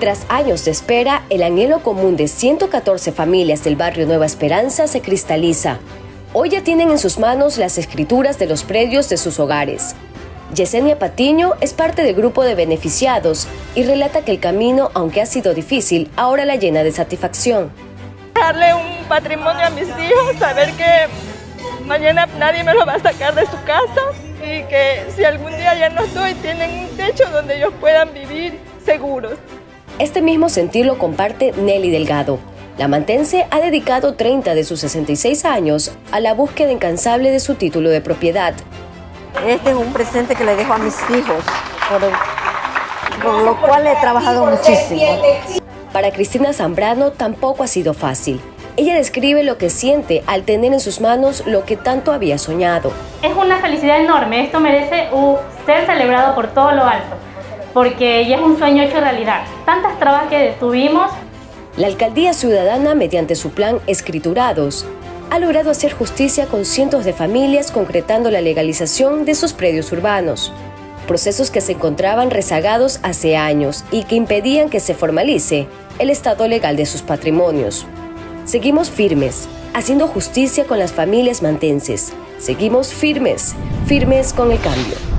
Tras años de espera, el anhelo común de 114 familias del barrio Nueva Esperanza se cristaliza. Hoy ya tienen en sus manos las escrituras de los predios de sus hogares. Yesenia Patiño es parte del grupo de beneficiados y relata que el camino, aunque ha sido difícil, ahora la llena de satisfacción. Darle un patrimonio a mis hijos, saber que mañana nadie me lo va a sacar de su casa y que si algún día ya no estoy, tienen un techo donde ellos puedan vivir seguros. Este mismo sentir lo comparte Nelly Delgado. La mantense ha dedicado 30 de sus 66 años a la búsqueda incansable de su título de propiedad. Este es un presente que le dejo a mis hijos, por, lo cual he trabajado muchísimo. Para Cristina Zambrano tampoco ha sido fácil. Ella describe lo que siente al tener en sus manos lo que tanto había soñado. Es una felicidad enorme, esto merece ser celebrado por todo lo alto porque ya es un sueño hecho realidad. Tantas trabas que tuvimos. La alcaldía ciudadana, mediante su plan Escriturados, ha logrado hacer justicia con cientos de familias concretando la legalización de sus predios urbanos. Procesos que se encontraban rezagados hace años y que impedían que se formalice el estado legal de sus patrimonios. Seguimos firmes, haciendo justicia con las familias mantenses. Seguimos firmes, firmes con el cambio.